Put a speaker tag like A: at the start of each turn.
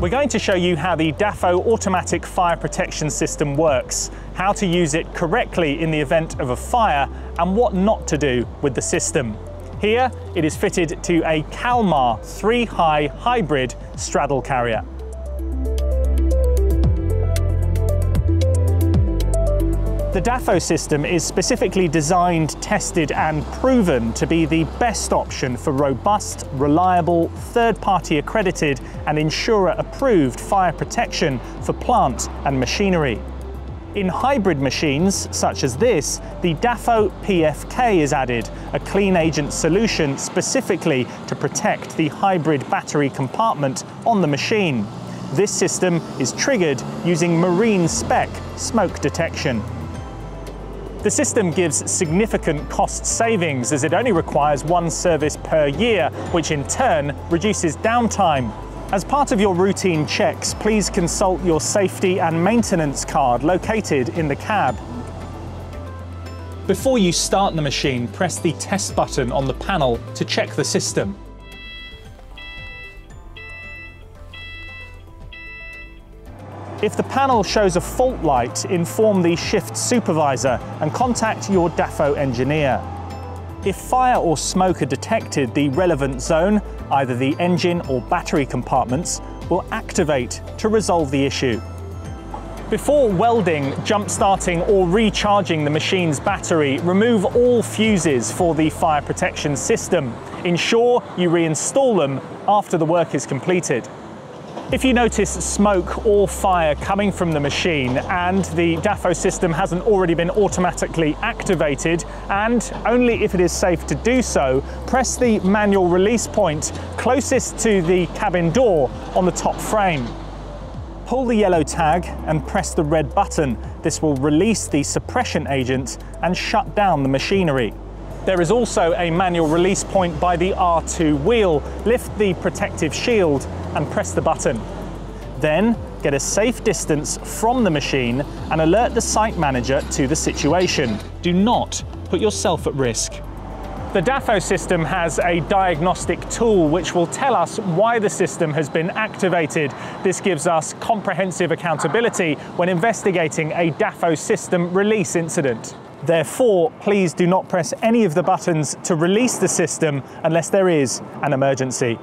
A: We're going to show you how the DAFO automatic fire protection system works, how to use it correctly in the event of a fire, and what not to do with the system. Here, it is fitted to a Kalmar 3-high hybrid straddle carrier. The DAFO system is specifically designed, tested and proven to be the best option for robust, reliable, third-party accredited and insurer-approved fire protection for plant and machinery. In hybrid machines, such as this, the DAFO PFK is added, a clean agent solution specifically to protect the hybrid battery compartment on the machine. This system is triggered using marine spec smoke detection. The system gives significant cost savings as it only requires one service per year, which in turn reduces downtime. As part of your routine checks, please consult your safety and maintenance card located in the cab. Before you start the machine, press the test button on the panel to check the system. If the panel shows a fault light, inform the shift supervisor and contact your DAFO engineer. If fire or smoke are detected, the relevant zone, either the engine or battery compartments, will activate to resolve the issue. Before welding, jump-starting or recharging the machine's battery, remove all fuses for the fire protection system. Ensure you reinstall them after the work is completed. If you notice smoke or fire coming from the machine and the DAFO system hasn't already been automatically activated, and only if it is safe to do so, press the manual release point closest to the cabin door on the top frame. Pull the yellow tag and press the red button. This will release the suppression agent and shut down the machinery. There is also a manual release point by the R2 wheel. Lift the protective shield and press the button. Then get a safe distance from the machine and alert the site manager to the situation. Do not put yourself at risk. The DAFO system has a diagnostic tool which will tell us why the system has been activated. This gives us comprehensive accountability when investigating a DAFO system release incident. Therefore, please do not press any of the buttons to release the system unless there is an emergency.